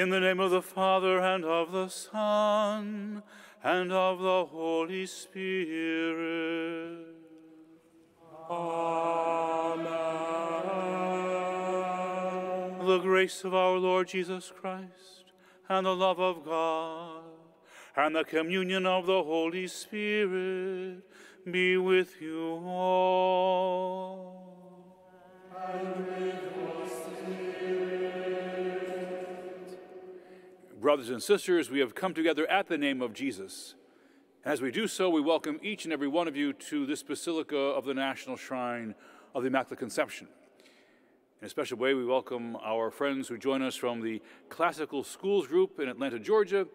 In the name of the Father, and of the Son, and of the Holy Spirit. Amen. The grace of our Lord Jesus Christ, and the love of God, and the communion of the Holy Spirit be with you all. Brothers and sisters, we have come together at the name of Jesus. As we do so, we welcome each and every one of you to this Basilica of the National Shrine of the Immaculate Conception. In a special way, we welcome our friends who join us from the Classical Schools Group in Atlanta, Georgia,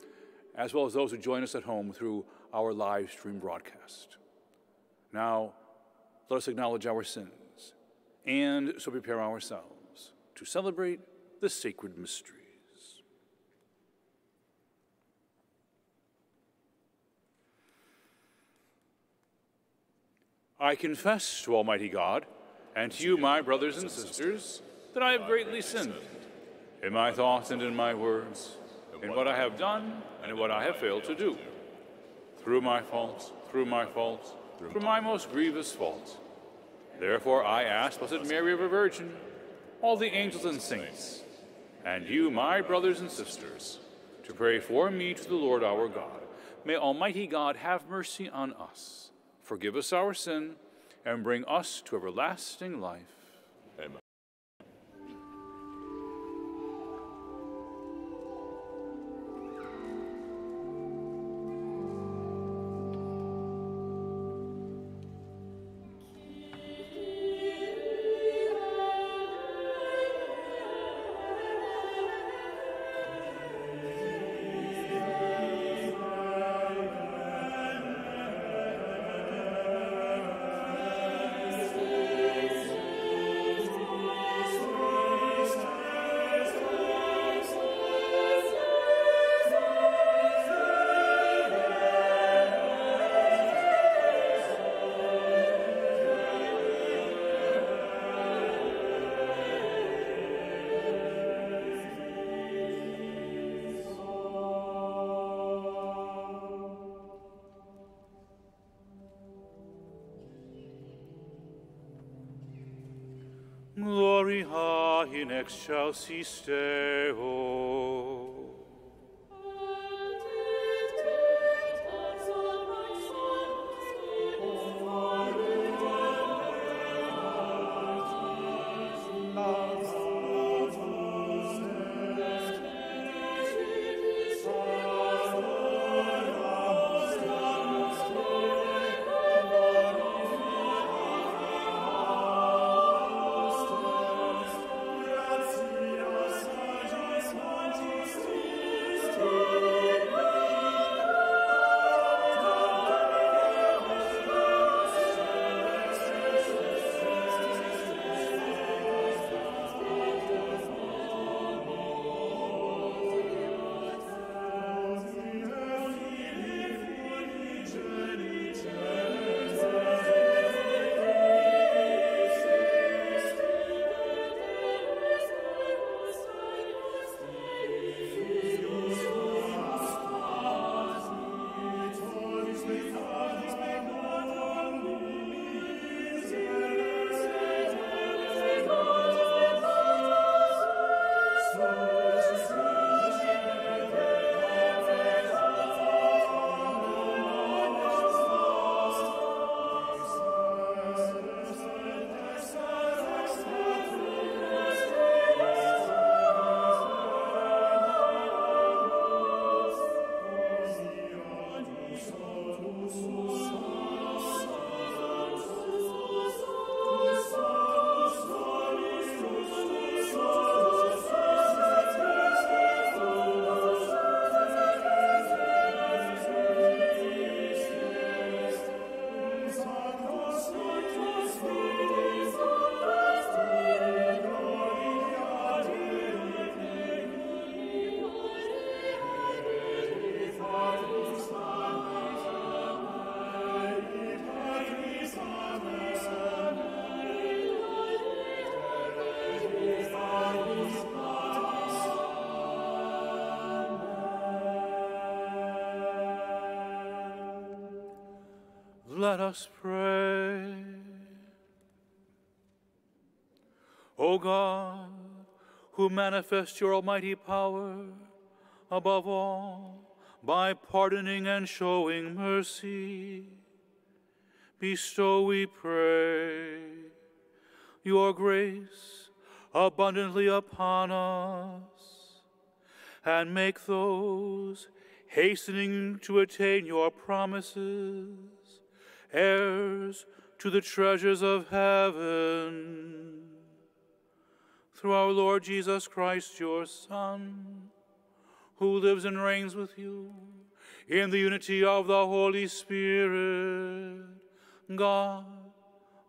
as well as those who join us at home through our live stream broadcast. Now, let us acknowledge our sins and so prepare ourselves to celebrate the sacred mysteries. I confess to Almighty God and to you, my brothers and sisters, that I have greatly sinned in my thoughts and in my words, in what I have done and in what I have failed to do. Through my faults, through my faults, through my most grievous faults. Therefore I ask Blessed Mary, ever Virgin, all the angels and saints, and you, my brothers and sisters, to pray for me to the Lord our God. May Almighty God have mercy on us, forgive us our sin, and bring us to everlasting life. Excelsis Deo. Let us pray. O God, who manifest your almighty power, above all, by pardoning and showing mercy, bestow, we pray, your grace abundantly upon us, and make those hastening to attain your promises heirs to the treasures of heaven. Through our Lord Jesus Christ, your Son, who lives and reigns with you in the unity of the Holy Spirit, God,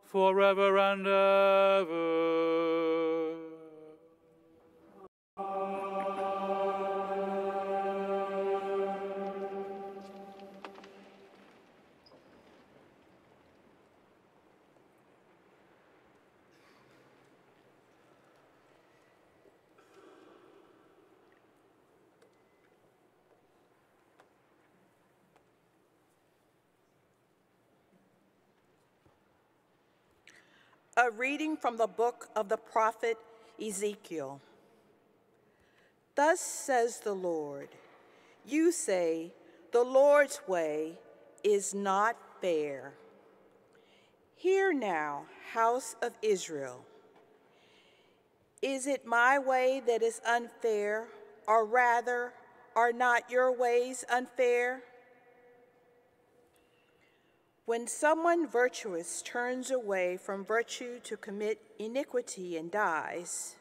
forever and ever. A reading from the book of the prophet Ezekiel. Thus says the Lord You say, The Lord's way is not fair. Hear now, house of Israel. Is it my way that is unfair, or rather, are not your ways unfair? When someone virtuous turns away from virtue to commit iniquity and dies,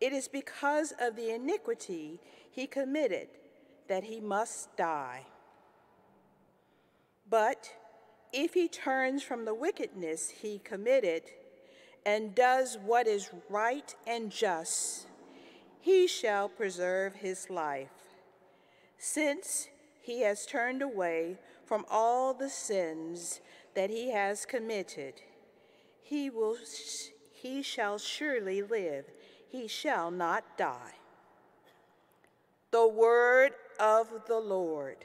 it is because of the iniquity he committed that he must die. But if he turns from the wickedness he committed and does what is right and just, he shall preserve his life, since he has turned away from all the sins that he has committed. He, will, he shall surely live, he shall not die. The word of the Lord.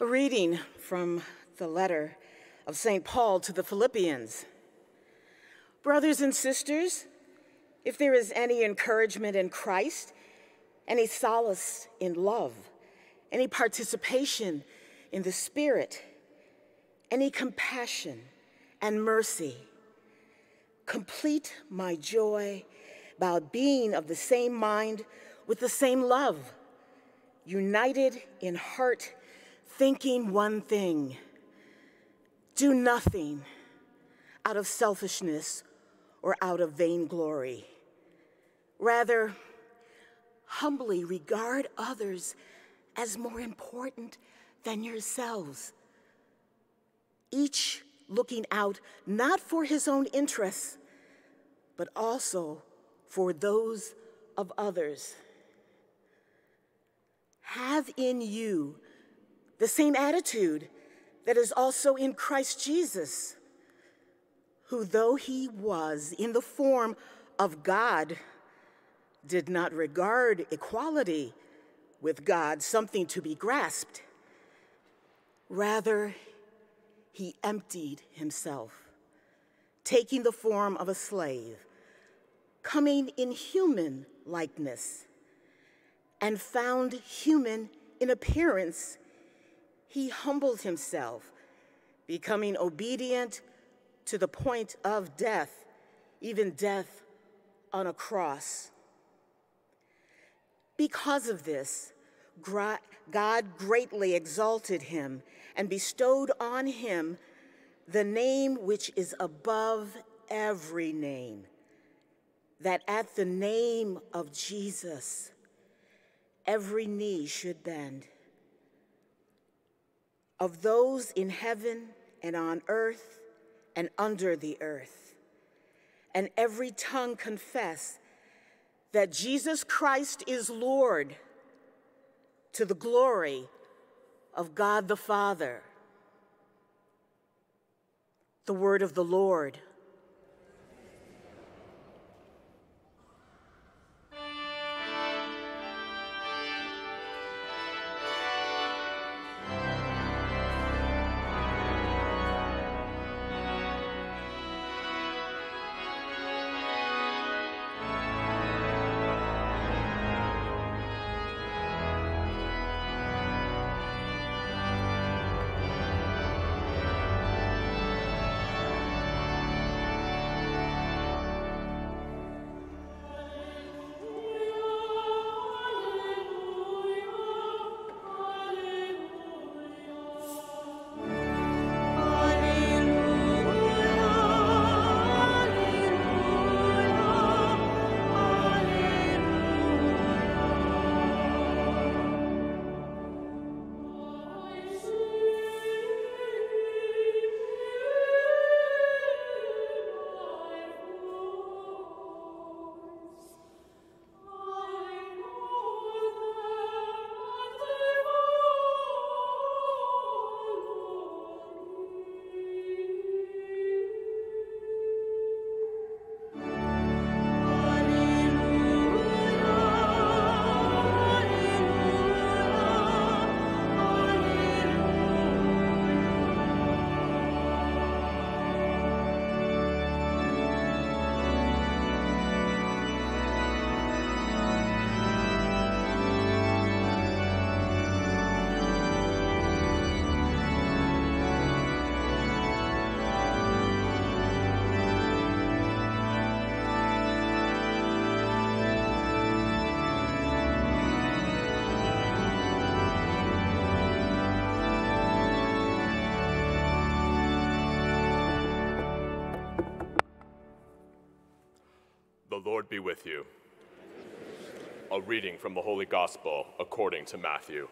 A reading from the letter of St. Paul to the Philippians. Brothers and sisters, if there is any encouragement in Christ, any solace in love, any participation in the Spirit, any compassion and mercy, complete my joy by being of the same mind with the same love, united in heart, thinking one thing. Do nothing out of selfishness or out of vainglory. Rather, humbly regard others as more important than yourselves. Each looking out not for his own interests, but also for those of others. Have in you the same attitude that is also in Christ Jesus, who, though he was in the form of God, did not regard equality with God something to be grasped. Rather, he emptied himself, taking the form of a slave, coming in human likeness, and found human in appearance, he humbled himself, becoming obedient to the point of death, even death on a cross. Because of this, God greatly exalted him and bestowed on him the name which is above every name, that at the name of Jesus, every knee should bend. Of those in heaven and on earth and under the earth, and every tongue confess that Jesus Christ is Lord to the glory of God the Father. The word of the Lord. With you. A reading from the Holy Gospel according to Matthew.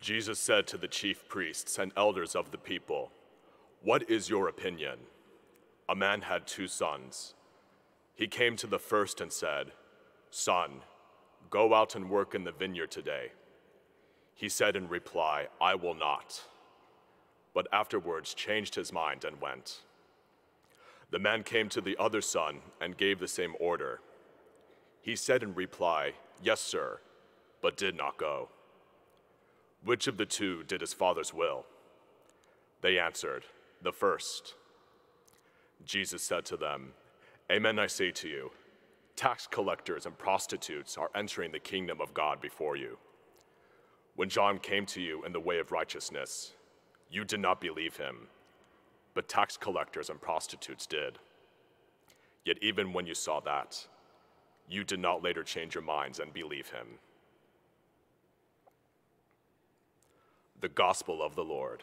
Jesus said to the chief priests and elders of the people, what is your opinion? A man had two sons. He came to the first and said, Son, Go out and work in the vineyard today. He said in reply, I will not. But afterwards changed his mind and went. The man came to the other son and gave the same order. He said in reply, Yes, sir, but did not go. Which of the two did his father's will? They answered, The first. Jesus said to them, Amen, I say to you, tax collectors and prostitutes are entering the kingdom of God before you. When John came to you in the way of righteousness, you did not believe him, but tax collectors and prostitutes did. Yet even when you saw that, you did not later change your minds and believe him. The Gospel of the Lord.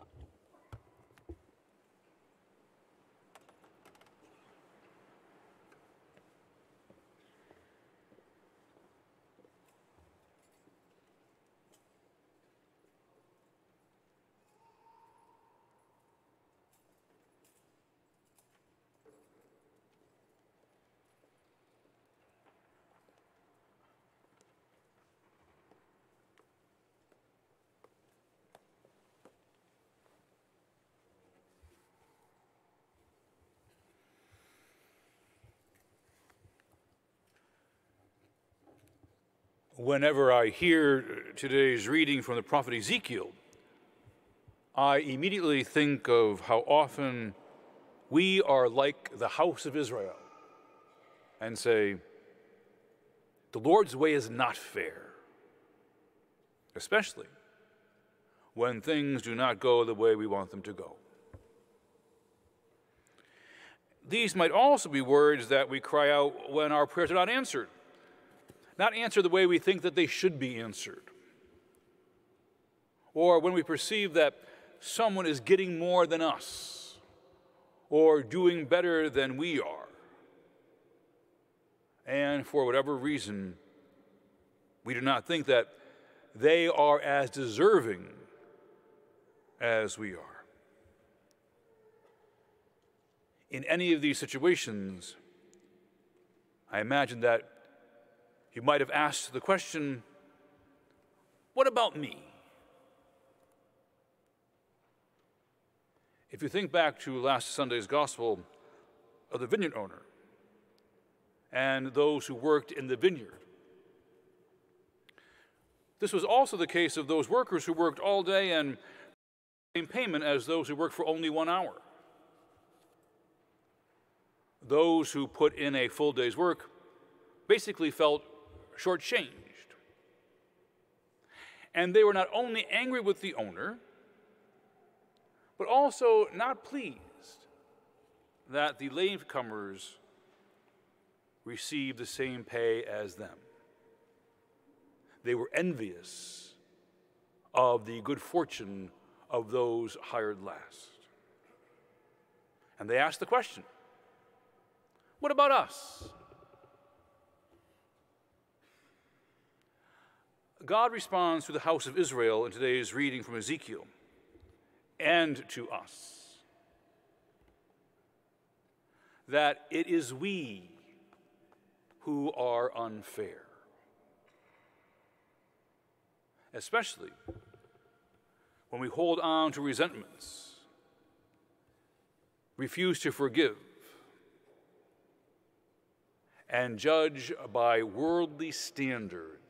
Whenever I hear today's reading from the prophet Ezekiel, I immediately think of how often we are like the house of Israel and say, the Lord's way is not fair, especially when things do not go the way we want them to go. These might also be words that we cry out when our prayers are not answered not answer the way we think that they should be answered. Or when we perceive that someone is getting more than us or doing better than we are. And for whatever reason, we do not think that they are as deserving as we are. In any of these situations, I imagine that you might have asked the question, What about me? If you think back to last Sunday's gospel of the vineyard owner and those who worked in the vineyard, this was also the case of those workers who worked all day and same payment as those who worked for only one hour. Those who put in a full day's work basically felt shortchanged. And they were not only angry with the owner, but also not pleased that the latecomers received the same pay as them. They were envious of the good fortune of those hired last. And they asked the question what about us? God responds to the house of Israel in today's reading from Ezekiel and to us. That it is we who are unfair, especially when we hold on to resentments, refuse to forgive, and judge by worldly standards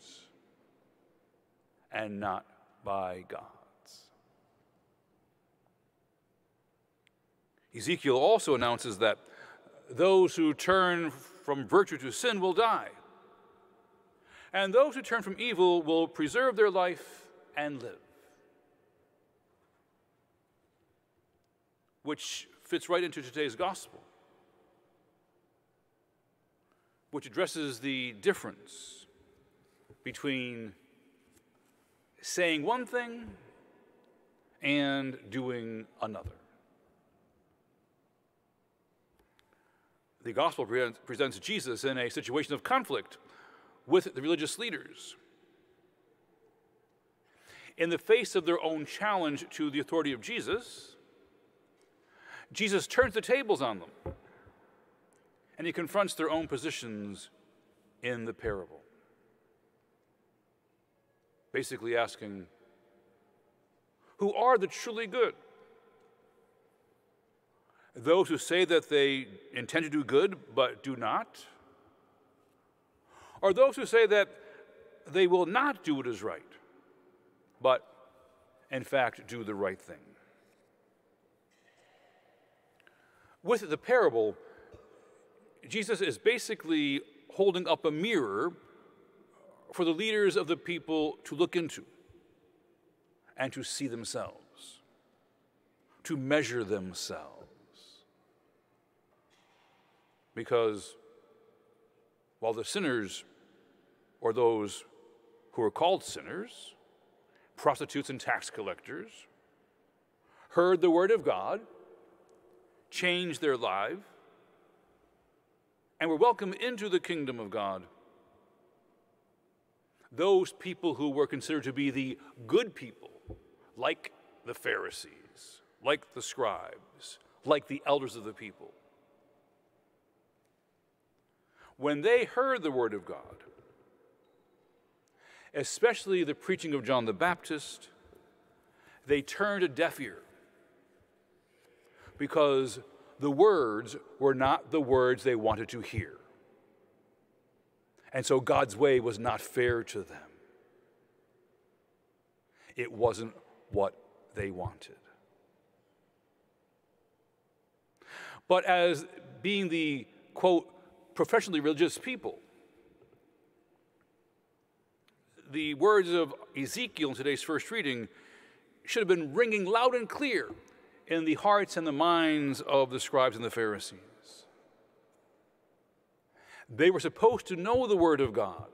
and not by God's. Ezekiel also announces that those who turn from virtue to sin will die, and those who turn from evil will preserve their life and live. Which fits right into today's gospel, which addresses the difference between saying one thing and doing another. The gospel presents Jesus in a situation of conflict with the religious leaders. In the face of their own challenge to the authority of Jesus, Jesus turns the tables on them and he confronts their own positions in the parable. Basically asking, who are the truly good? Those who say that they intend to do good but do not? Or those who say that they will not do what is right, but in fact do the right thing? With the parable, Jesus is basically holding up a mirror for the leaders of the people to look into and to see themselves, to measure themselves. Because while the sinners, or those who are called sinners, prostitutes and tax collectors, heard the word of God, changed their life, and were welcomed into the kingdom of God. Those people who were considered to be the good people, like the Pharisees, like the scribes, like the elders of the people, when they heard the word of God, especially the preaching of John the Baptist, they turned a deaf ear because the words were not the words they wanted to hear. And so God's way was not fair to them. It wasn't what they wanted. But as being the, quote, professionally religious people. The words of Ezekiel in today's first reading should have been ringing loud and clear in the hearts and the minds of the scribes and the Pharisees. They were supposed to know the Word of God,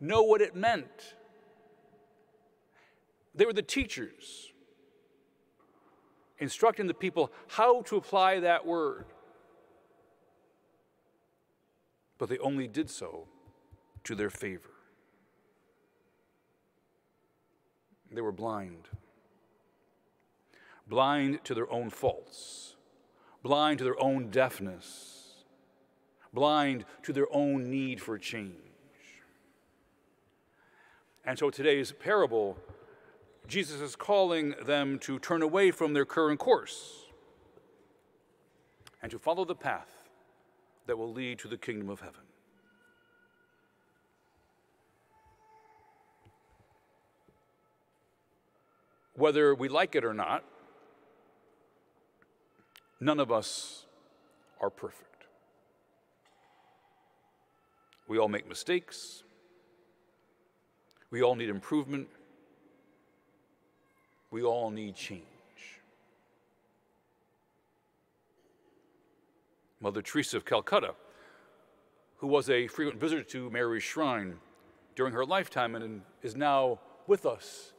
know what it meant. They were the teachers, instructing the people how to apply that Word. but they only did so to their favor. They were blind. Blind to their own faults, blind to their own deafness, blind to their own need for change. And so today's parable, Jesus is calling them to turn away from their current course and to follow the path that will lead to the kingdom of heaven. Whether we like it or not, none of us are perfect. We all make mistakes. We all need improvement. We all need change. Mother Teresa of Calcutta, who was a frequent visitor to Mary's shrine during her lifetime and is now with us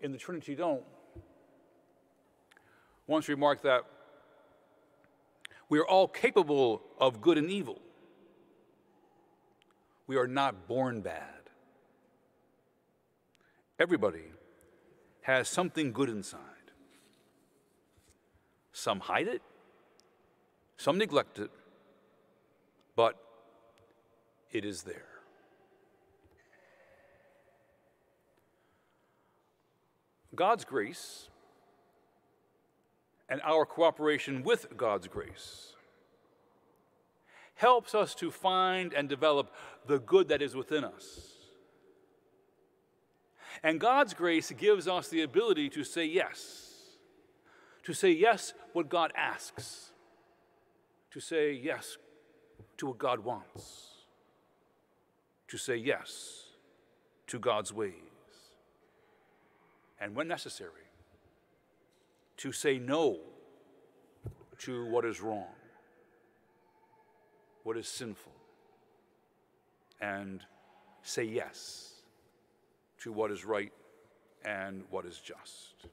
in the Trinity Dome, once remarked that we are all capable of good and evil. We are not born bad. Everybody has something good inside. Some hide it, some neglect it, but it is there. God's grace and our cooperation with God's grace helps us to find and develop the good that is within us. And God's grace gives us the ability to say yes, to say yes what God asks to say yes to what God wants, to say yes to God's ways, and when necessary, to say no to what is wrong, what is sinful, and say yes to what is right and what is just.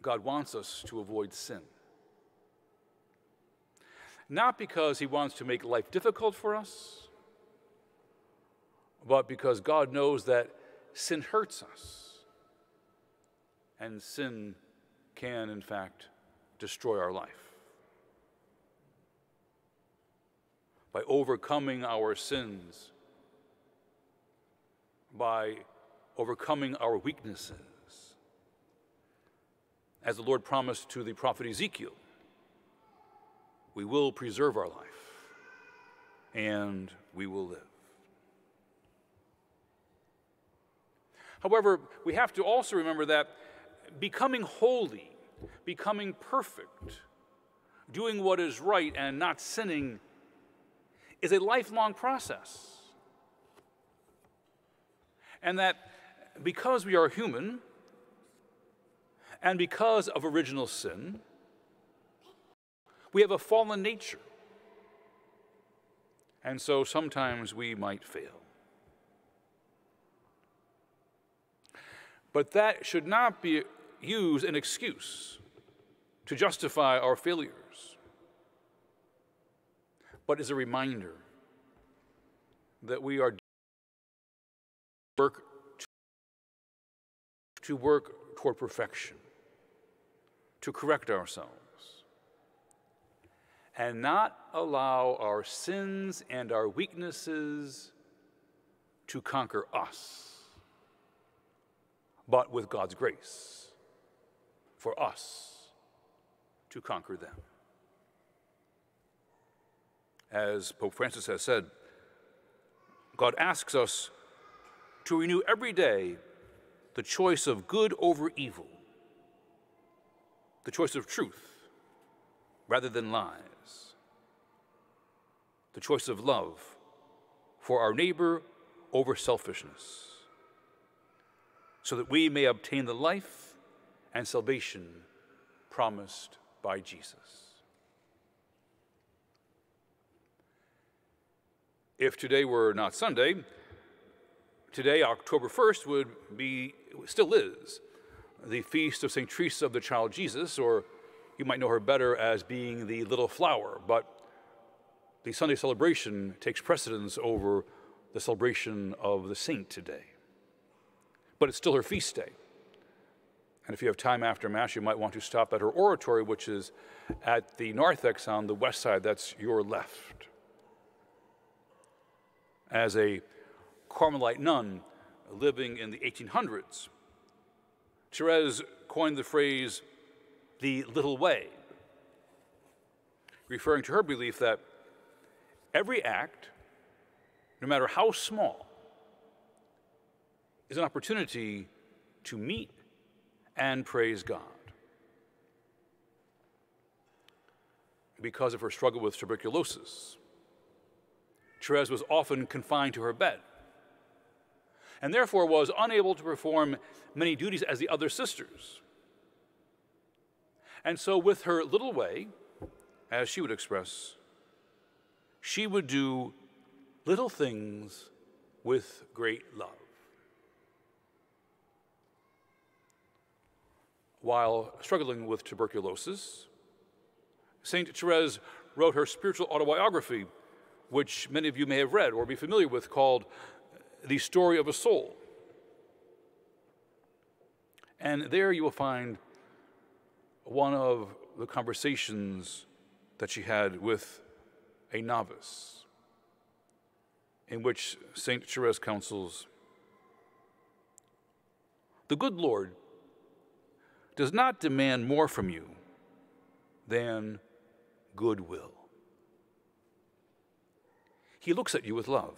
God wants us to avoid sin. Not because He wants to make life difficult for us, but because God knows that sin hurts us. And sin can, in fact, destroy our life. By overcoming our sins, by overcoming our weaknesses. As the Lord promised to the prophet Ezekiel, we will preserve our life and we will live. However, we have to also remember that becoming holy, becoming perfect, doing what is right and not sinning is a lifelong process. And that because we are human, and because of original sin, we have a fallen nature. And so sometimes we might fail. But that should not be used an excuse to justify our failures, but is a reminder that we are work to work toward perfection, to correct ourselves, and not allow our sins and our weaknesses to conquer us, but with God's grace for us to conquer them. As Pope Francis has said, God asks us to renew every day the choice of good over evil, the choice of truth rather than lies, the choice of love for our neighbor over selfishness, so that we may obtain the life and salvation promised by Jesus. If today were not Sunday, today, October 1st, would be, still is, the feast of St. Teresa of the Child Jesus, or you might know her better as being the Little Flower, but the Sunday celebration takes precedence over the celebration of the saint today. But it's still her feast day. And if you have time after Mass, you might want to stop at her oratory, which is at the narthex on the west side. That's your left. As a Carmelite nun living in the 1800s, Therese coined the phrase, the little way, referring to her belief that every act, no matter how small, is an opportunity to meet and praise God. Because of her struggle with tuberculosis, Therese was often confined to her bed and therefore was unable to perform many duties as the other sisters. And so, with her little way, as she would express, she would do little things with great love. While struggling with tuberculosis, St. Therese wrote her spiritual autobiography, which many of you may have read or be familiar with, called The Story of a Soul. And there you will find one of the conversations that she had with a novice, in which St. Therese counsels The good Lord does not demand more from you than goodwill. He looks at you with love.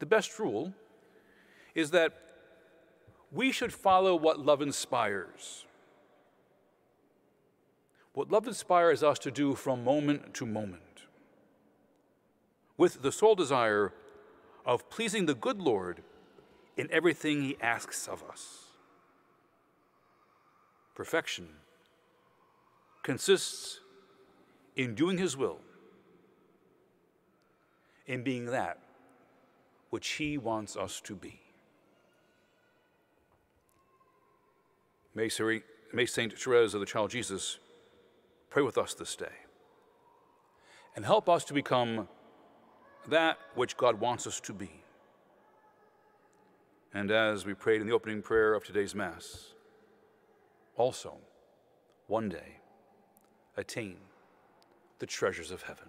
The best rule is that we should follow what love inspires. What love inspires us to do from moment to moment, with the sole desire of pleasing the good Lord in everything He asks of us. Perfection consists in doing His will, in being that which He wants us to be. May, Saint Therese of the Child Jesus pray with us this day and help us to become that which God wants us to be. And as we prayed in the opening prayer of today's Mass, also, one day, attain the treasures of heaven.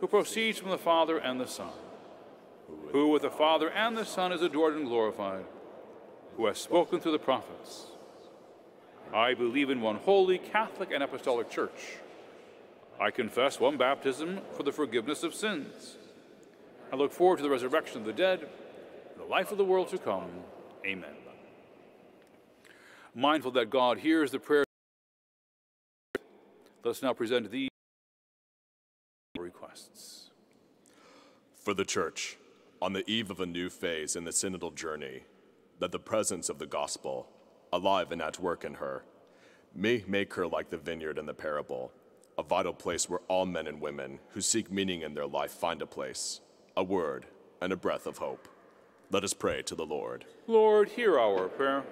who proceeds from the Father and the Son, who with the Father and the Son is adored and glorified, who has spoken through the prophets. I believe in one holy, Catholic, and Apostolic Church. I confess one baptism for the forgiveness of sins. I look forward to the resurrection of the dead and the life of the world to come. Amen. Mindful that God hears the prayer, let us now present these For the Church, on the eve of a new phase in the synodal journey, that the presence of the gospel, alive and at work in her, may make her like the vineyard in the parable, a vital place where all men and women who seek meaning in their life find a place, a word, and a breath of hope. Let us pray to the Lord. Lord, hear our prayer.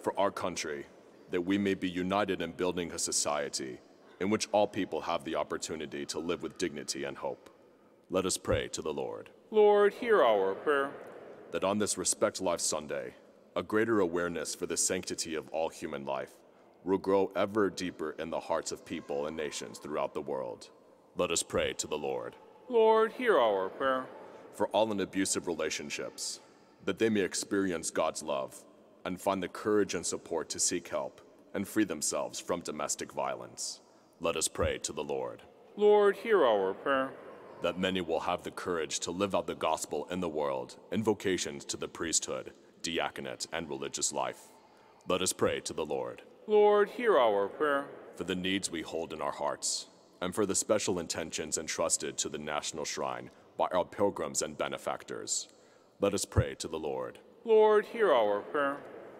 For our country, that we may be united in building a society in which all people have the opportunity to live with dignity and hope. Let us pray to the Lord. Lord, hear our prayer. That on this Respect Life Sunday, a greater awareness for the sanctity of all human life will grow ever deeper in the hearts of people and nations throughout the world. Let us pray to the Lord. Lord, hear our prayer. For all in abusive relationships, that they may experience God's love and find the courage and support to seek help and free themselves from domestic violence. Let us pray to the Lord. Lord, hear our prayer. That many will have the courage to live out the gospel in the world in vocations to the priesthood, diaconate, and religious life. Let us pray to the Lord. Lord, hear our prayer. For the needs we hold in our hearts, and for the special intentions entrusted to the National Shrine by our pilgrims and benefactors. Let us pray to the Lord. Lord, hear our prayer.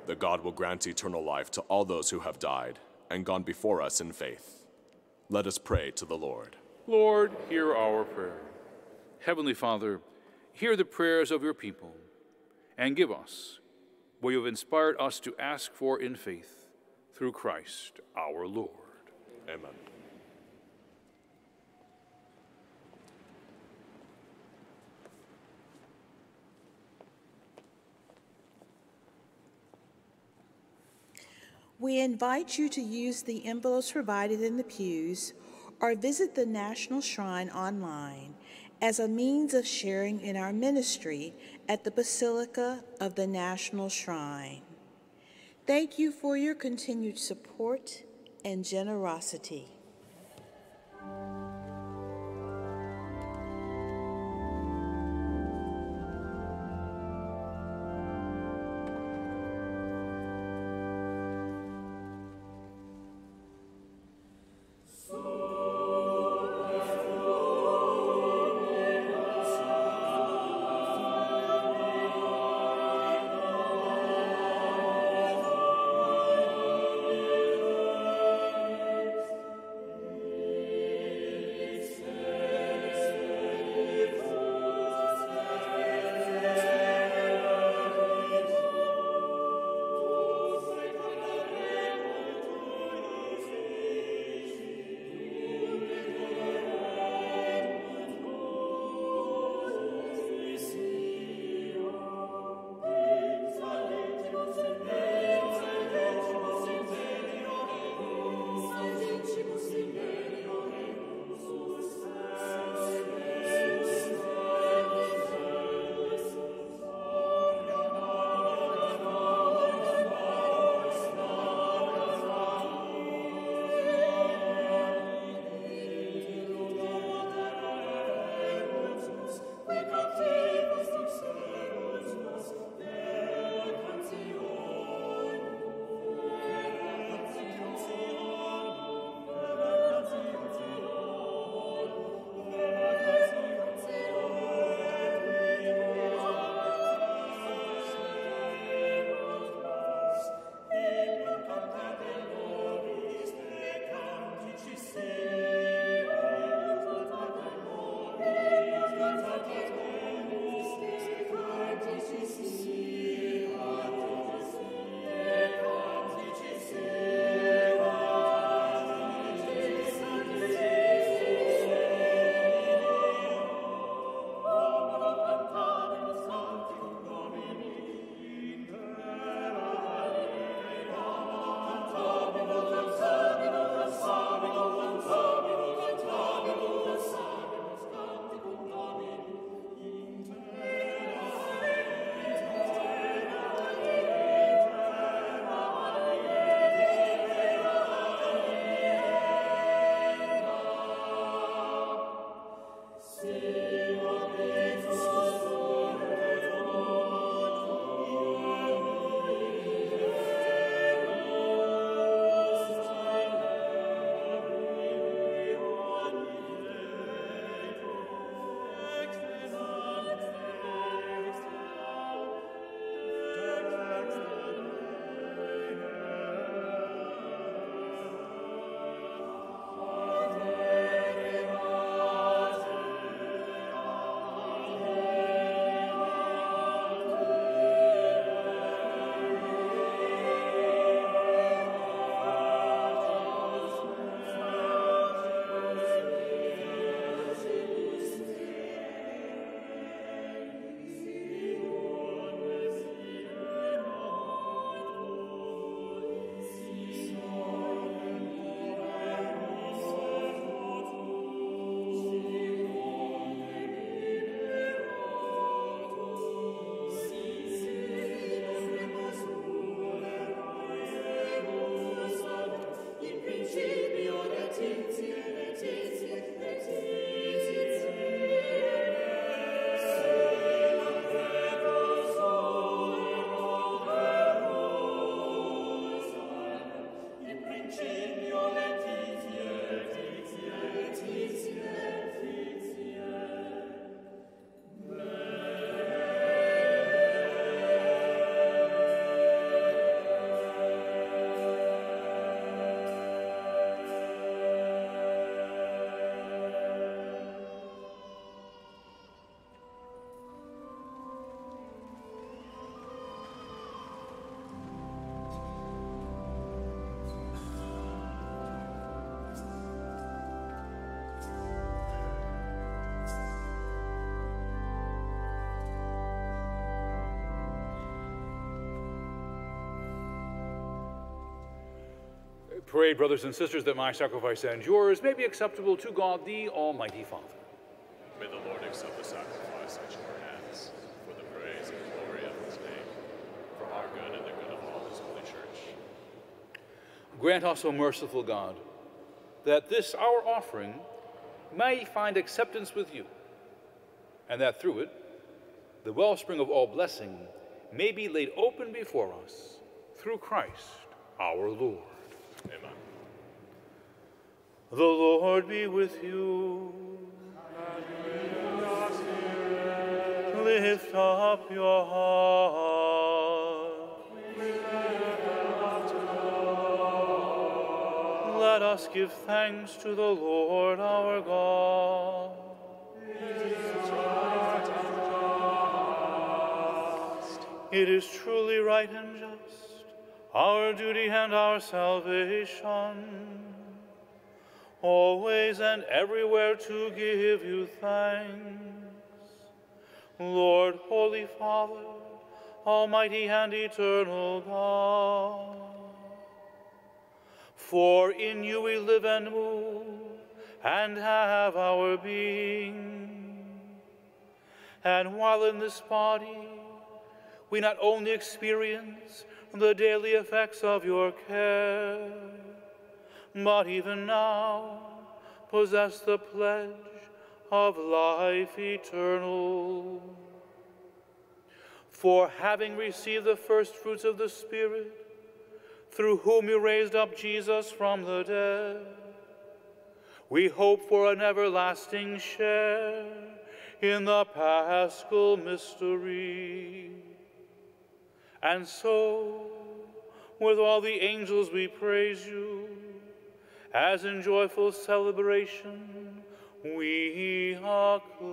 That God will grant eternal life to all those who have died and gone before us in faith. Let us pray to the Lord. Lord, hear our prayer. Heavenly Father, hear the prayers of your people and give us what you have inspired us to ask for in faith through Christ our Lord. Amen. We invite you to use the envelopes provided in the pews or visit the National Shrine online as a means of sharing in our ministry at the Basilica of the National Shrine. Thank you for your continued support and generosity. Luigi. Pray, brothers and sisters, that my sacrifice and yours may be acceptable to God, the Almighty Father. May the Lord accept the sacrifice at your hands for the praise and glory of his name, for our good and the good of all his holy church. Grant us, O merciful God, that this our offering may find acceptance with you, and that through it the wellspring of all blessing may be laid open before us through Christ our Lord. The Lord be with you. Lift up your heart. Let us give thanks to the Lord our God. It is right. It is truly right and just, our duty and our salvation, always and everywhere to give you thanks. Lord, Holy Father, Almighty and eternal God, for in you we live and move and have our being. And while in this body, we not only experience the daily effects of your care, but even now possess the pledge of life eternal. For having received the first fruits of the Spirit, through whom you raised up Jesus from the dead, we hope for an everlasting share in the paschal mystery. And so, with all the angels, we praise you, as in joyful celebration we acclaim.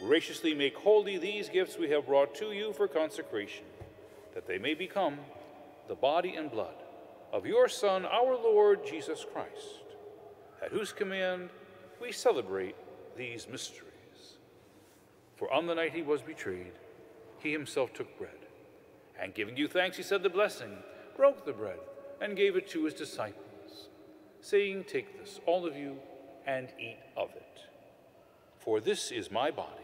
graciously make holy these gifts we have brought to you for consecration, that they may become the body and blood of your Son, our Lord Jesus Christ, at whose command we celebrate these mysteries. For on the night he was betrayed, he himself took bread, and giving you thanks, he said the blessing, broke the bread, and gave it to his disciples, saying, Take this, all of you, and eat of it. For this is my body,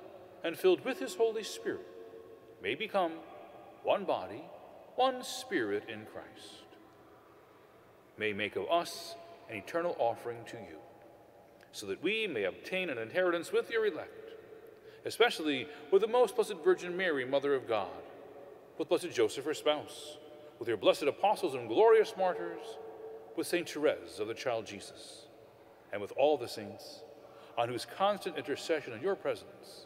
and filled with his Holy Spirit, may become one body, one spirit in Christ. May make of us an eternal offering to you, so that we may obtain an inheritance with your elect, especially with the most blessed Virgin Mary, Mother of God, with blessed Joseph, her spouse, with your blessed apostles and glorious martyrs, with Saint Therese of the Child Jesus, and with all the saints, on whose constant intercession in your presence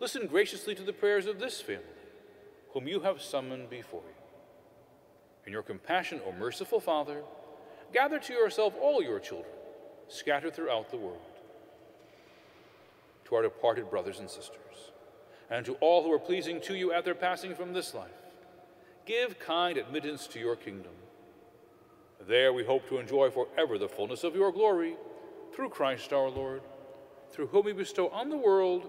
Listen graciously to the prayers of this family, whom you have summoned before you. In your compassion, O merciful Father, gather to yourself all your children scattered throughout the world. To our departed brothers and sisters, and to all who are pleasing to you at their passing from this life, give kind admittance to your kingdom. There we hope to enjoy forever the fullness of your glory, through Christ our Lord, through whom we bestow on the world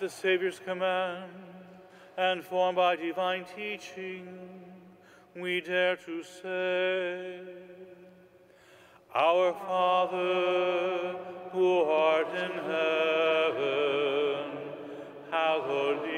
The Savior's command, and formed by divine teaching, we dare to say, Our Father, who art in heaven, hallowed be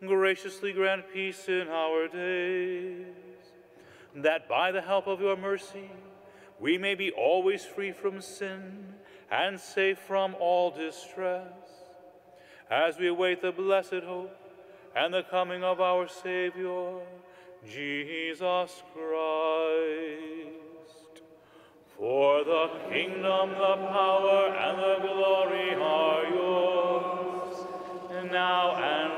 Graciously grant peace in our days, that by the help of your mercy we may be always free from sin and safe from all distress, as we await the blessed hope and the coming of our Savior, Jesus Christ. For the kingdom, the power, and the glory are yours, now and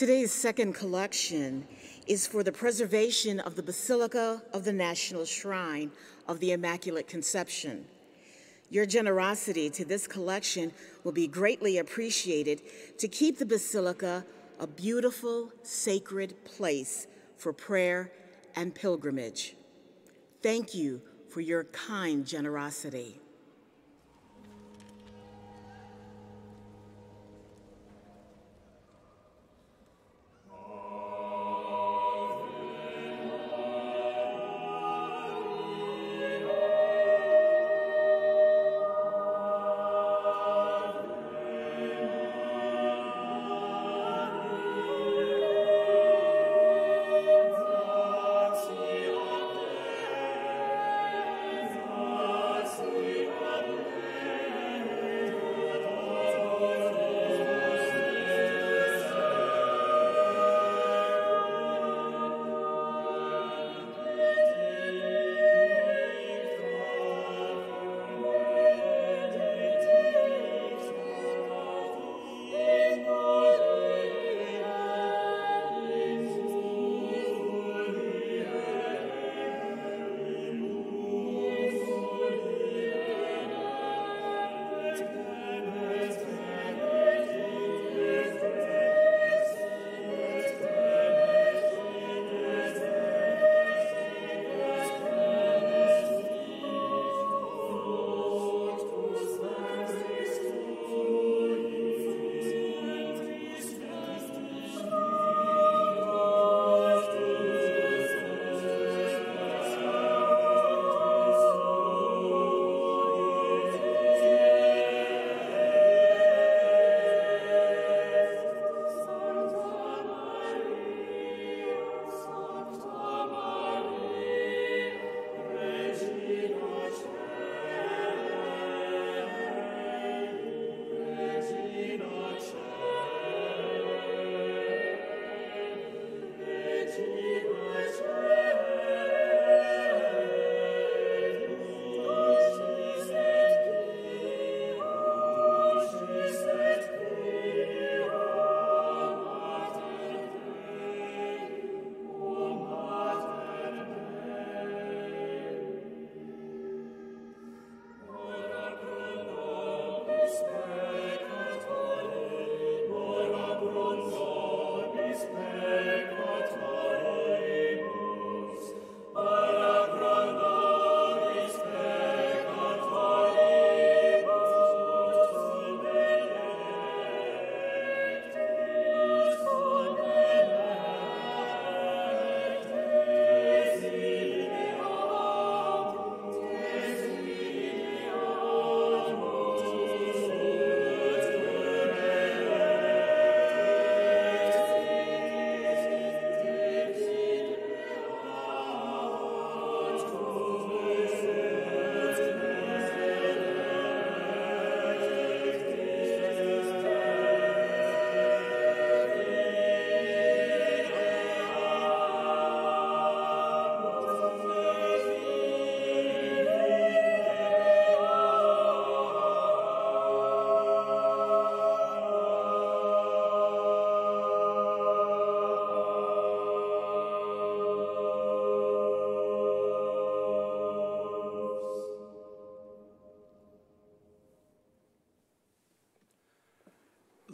Today's second collection is for the preservation of the Basilica of the National Shrine of the Immaculate Conception. Your generosity to this collection will be greatly appreciated to keep the Basilica a beautiful, sacred place for prayer and pilgrimage. Thank you for your kind generosity.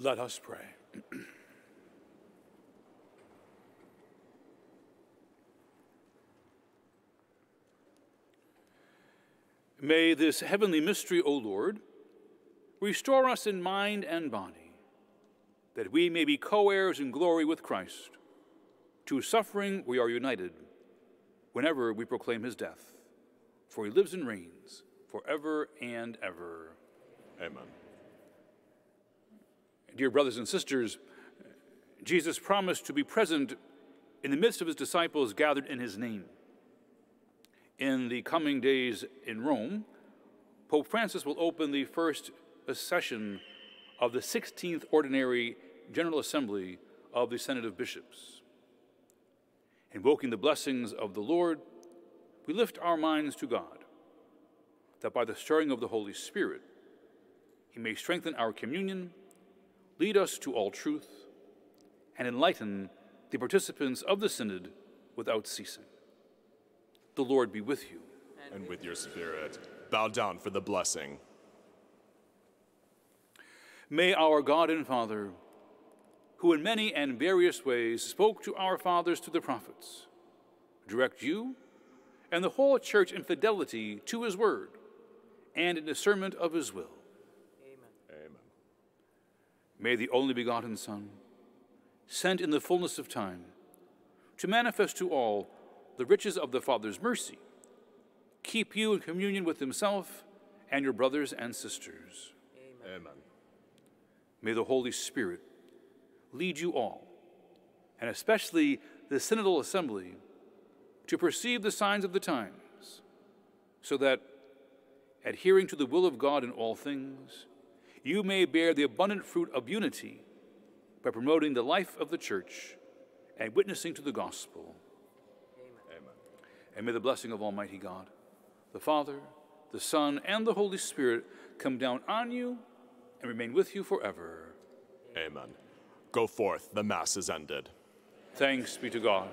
Let us pray. May this heavenly mystery, O Lord, restore us in mind and body, that we may be co heirs in glory with Christ. To suffering we are united whenever we proclaim his death, for he lives and reigns forever and ever. Amen. Dear brothers and sisters, Jesus promised to be present in the midst of his disciples gathered in his name. In the coming days in Rome, Pope Francis will open the first session of the 16th Ordinary General Assembly of the Synod of Bishops. Invoking the blessings of the Lord, we lift our minds to God, that by the stirring of the Holy Spirit, he may strengthen our communion, lead us to all truth, and enlighten the participants of the Synod without ceasing. The Lord be with you. And with your spirit, bow down for the blessing. May our God and Father, who in many and various ways spoke to our fathers through the prophets, direct you and the whole church in fidelity to his word and in discernment of his will. Amen. May the only begotten Son, sent in the fullness of time, to manifest to all the riches of the Father's mercy, keep you in communion with himself and your brothers and sisters. Amen. May the Holy Spirit lead you all, and especially the Synodal Assembly, to perceive the signs of the times, so that, adhering to the will of God in all things, you may bear the abundant fruit of unity by promoting the life of the church and witnessing to the gospel. Amen. And may the blessing of Almighty God, the Father, the Son, and the Holy Spirit come down on you and remain with you forever. Amen. Go forth, the Mass is ended. Thanks be to God.